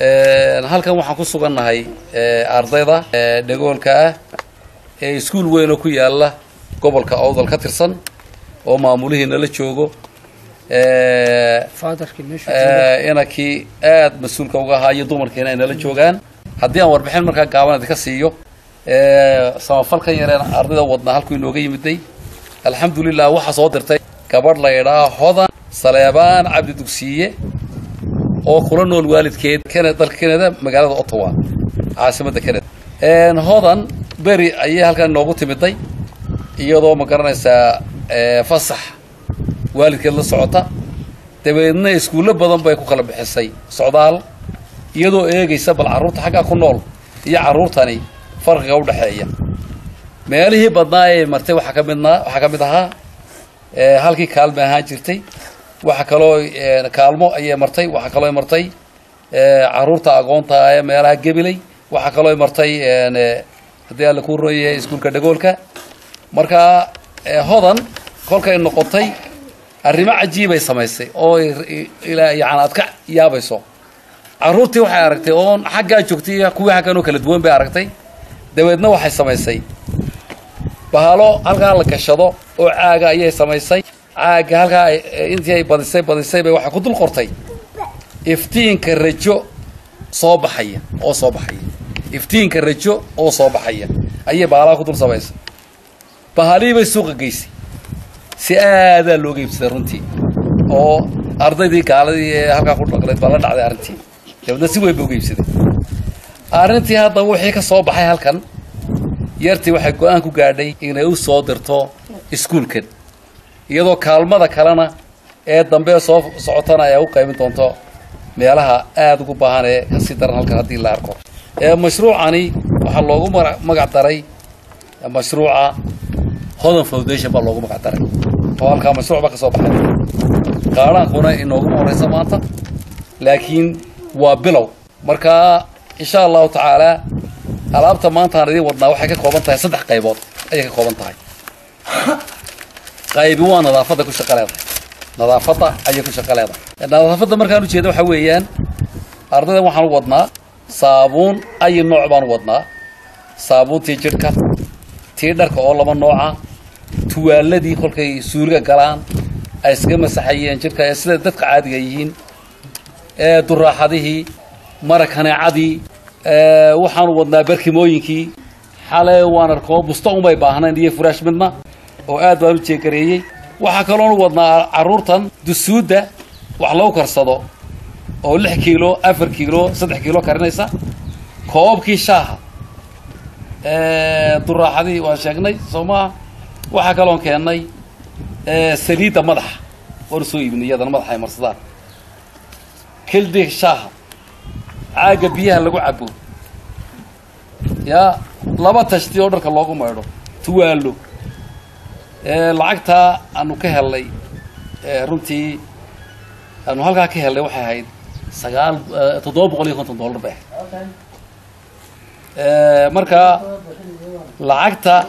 halkan waxaan ku sugannahay ardayda dhagoolka ah ee iskuul weyn oo ku yaalla gobolka awdal ka tirsan oo maamulihii nala joogo. Inankii aad mas'uulka uga ahaa iyo dumarkiina ay nala joogaan. Haddii aan warbixin markaa gaaban idinka siiyo samafalkan yareen ardayda wadnaa halkuu inooga yimiday alxamdulilah waxaa soo dirtay gabadh la idhaa hodan saleebaan cabdi dugsiiye oo kula nool waalidkeed canada magaalada ottawa caasimadda canada hodan beri ayay halkan inoogu timiday iyadoo ma garanaysaa fasax waalidkeed la socota. Dabeedna iskuullo badan bay ku kala bixisay socdaal iyadoo eegaysa bal carruurta xaggaa ku nool iyo carruurtani farqiga udhexeeya meelihii badnaa ee martay waxaa ka midnaa waxaa ka mid ahaa halkii kaalme ahaan jirtay waxaa kaloo kaalmo ayay martay waxaa kaloo martay carruurta agoonta ee meelaha gebilay waxaa kaloo martay haddii alla ku royahay iskuulka dhagoolka marka hodan kolkay noqotay arrimo cajiibay samaysay oo yani aad ka yaabayso. Carruurtii waxay aragtay oon xaggaa joogtay kuwii xaggan oo kala duwan bay aragtay. Dabeedna waxay samaysay. Bahalo halkaa la gashado oo caaga ayay samaysay caaga halkaa intii ay badisay badisay bay waxay ku dul qortay. Iftiinka rajo soo baxaya oo soo baxaya. Iftiinka rajo oo soo baxaya. Ayay bahalaha ku dul samaysay bahalihii bay suuqa geysay. Si aadaa looga iibsaday runtii. Oo ardaydii gaaladii ee halkaa ku dhaqleed baa la dhacday arrintii. Dabeedna si weyn ba uga iibsaday. Arrintii haddaba wixii ka soo baxay halkan yartii waxay go'aan ku gaadhay inay u soo dirto iskuulkan iyadoo kaalmada kalena ee dambe soo socotana ay u qaybin doonto meelaha aada ugu baahan ee ka sii daran halkan haddii la arko. Mashruucani waxaa loogu magac daray mashruuca hodan foundation baa loogu magac daray oo halkaa mashruuc ba ka soo baxay. Qaadhaankuna inooguma horeysa maanta laakiin waa bilow. Marka insha allahu tacaala alaabta maanta aan idiin wadnaa waxay ka kooban tahay saddex qaybood ayay ka kooban tahay qaybi waa nadaafadda ku shaqo leedahay. Nadaafadda ayay ku shaqo leedahay. Nadaafadda markaan ujeeda waxaa weeyaan ardaydan waxaan u wadnaa saabuun ayi nooc baan u wadnaa. Saabuuntii jidhka tii dharka oo laba nooca tuwaaladii kolkay suuriga galaan ay iskaga masaxayeen jidhka ee sida dadka caadiga yihiin ee duraaxadihii mara kaneecadii waxaanu wadnaa barkimooyinkii. Xale waan arkoo busta unbay baahnayn iyo furaash midna oo aad baan u jeegareeyey waxaa kaloonu wadnaa carruurtan dusuudda wax lagu karsado oo lix kiilo afar kiilo saddex kiilo karinaysa. Koobabkii shaaha. Duraaxadii waan sheegnay soo maaha waxaa kaloon keennay saliidda madaxa. Waanu soo iibinay iyadana madaxa ay marsadaan. Kildiga shaaha. Caaga biyaha lagu cabo yaa laba tashti oo dharka loogu maydho. Tuwaalo lacagtaa aanu ka hellay runtii aanu halkaa ka hellay waxay ahayd sagaal toddoba boqol iyo konton dollar bay marka lacagta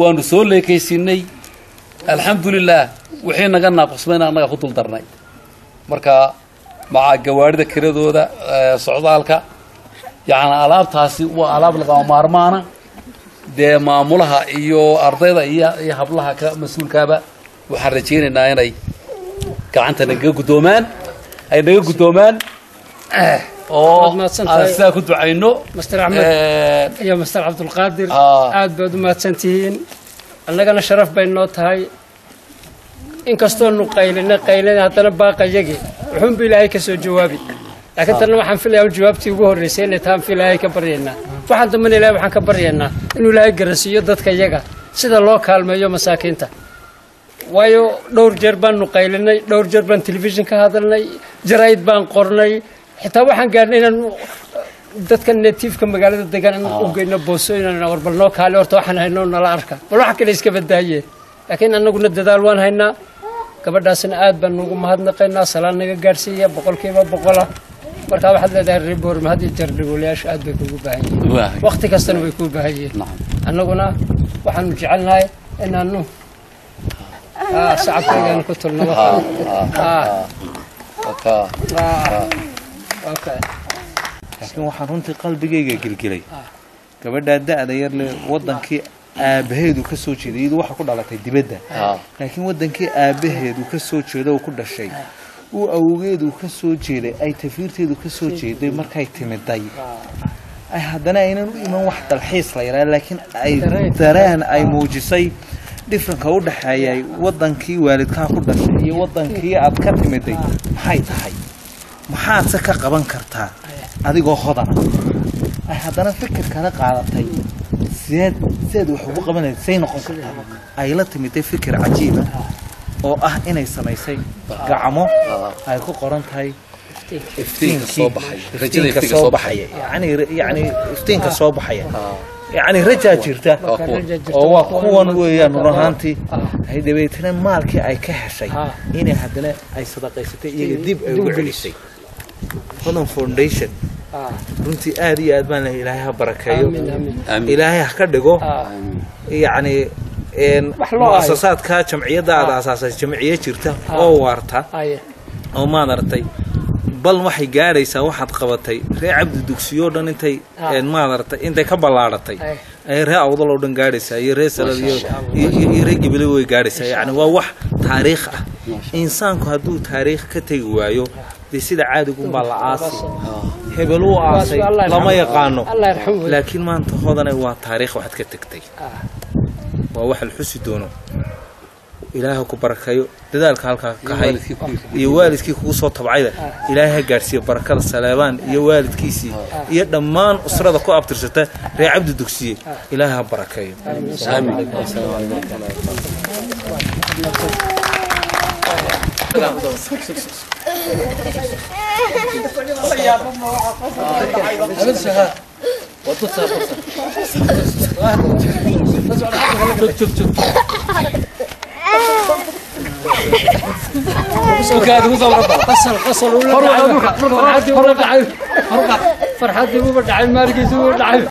waanu soo leekaysiinay alxamdulilah wixii naga naaqusmayna annaga ku dul marka maca gawaarida kiradooda socdaalka yacni alaabtaasi waa alaab lagama maarmaana dee maamulaha iyo ardayda iyo hablaha ka mas'uulkaaba waxaan rajaynaynaa inay gacanta nagaga guddoomaan. Ay naga guddoomaan. Oo aan sidaa ku ducayno. Master axmed iyo master cabdulqaadir aad baad u mahadsan tihiin. Annagana sharaf bay noo tahay. Inkastoonu qaylina qaylina haddana baaqayagi wuxuunba ilaahay ka soo jawaabi laakiin tanna waxaan filayaa jawaabtii ugu horreysay inay taan fi ilaahay ka baryaynaa. Waxaan dambana ilahay waxaan ka baryaynaa inuu ilaahay garansiiyo dadka yaga sida loo kaalmeeyo masaakiinta. Waayo dhowr jeer baanu qaylinay dhowr jeer baan telefishin ka hadalnay jarayd baan qornay. Xitaa waxaan gaadhnay inaan dadka natiifka magaalada degan in u geyno boosooyin war bal noo kaale horta waxaan haynoo nala arka. Bal waxa kale iska badaaye laakiin annaguna dadaal waan haynaa. Gabadhaasna aad baan nugu mahadnaqaynaa salaan naga gaadhsiiya boqolkiiba boqola markaa waxaad leedahay reer boorma had iyo jeer dhagoolayaasha aad bay kuugu baahan yihiin. Waqti kastana way kuu baahan yihiin. Annaguna waxaanu jecelnahay inaanu shacabkaygaan ku tulno. Okay. Laakiin waxaan runtii qalbigayga gelgelay gabadhaa da-da yar le wadankii aabaheedu ka soo jeeday iyadu waxay ku dhalatay dibadda. Laakiin wadankii aabaheedu ka soo jeeda oo ku dhashay uu awgeedu ka soo jeeday ay tafiirteedu ka soo jeeday. markay timiday ay haddana aynan u iman wax dalxiis la yidhaha laakiin ay dareen. ay muujisay. Dhifranka u dhexeeyay wadankii waalidkaa ku dhashay iyo wadankii aad ka timiday maxay tahay? Maxaadse ka qaban kartaa adigoo hodana? Ay haddana fikir kala qaadatay. Sideed sideed wax ugu qabanaysa say noqon kartaa. Ay la timiday fikir cajiiba oo ah inay samaysay gacmo ay ku qoran tahay iftiinka soo baxay. rajada iftiinka iftiinka soo baxaya baxay. Yani yani iftiinka soo baxaya yani rajaa jirta. Oo waa kuwan weeyaan run ahaantii. Ay dabeetana maalkii ay ka heshay. Inay haddana ay sadaqaysatay iyaga dib ay ugu celisay. Hodan foundation. Runtii aad iyo aad baan ilaahay ha barakeeyo. Ilaahay ha ka dhigo. Ah, muasasaadka jamciyadda aad aasaasay jamciye jirta oo waarta. Oo maad aragtay bal waxay gaadhaysaa waxaad qabatay ree cabdi dugsiyoo dhan intay Ah. maad aragtay intay ka ballaadhatay Ay. ayay ree awdal oo dhan gaadhaysaa iyo ree salad iyo ree gibile way gaadhaysaa yacni waa wax taariikh ah. Insaanku hadduu taariikh ka tegi waayo dee sida caadigunbaa la aasi. Hebel uu aasay lama yaqaano. Laakiin maanta hodane waa taariikh waxaad ka tegtay Ah, waa wax la xusi doono. Ilaaha ku barakeeyo dadaalka halkaa ka kahay iyo waalidkii kugu soo tabcayda. Ilaahay ha gaadhsiiyo barakada saleebaan iyo waalidkiisii iyo dhammaan usrada ku abtirsata reer cabdi dugsiye. Ilaahay ha barakeeyo aamin qasal qasal uu la dhacay farxadii uu la dhacay farxadii uu la dhacay maaligiisii uu la dhacay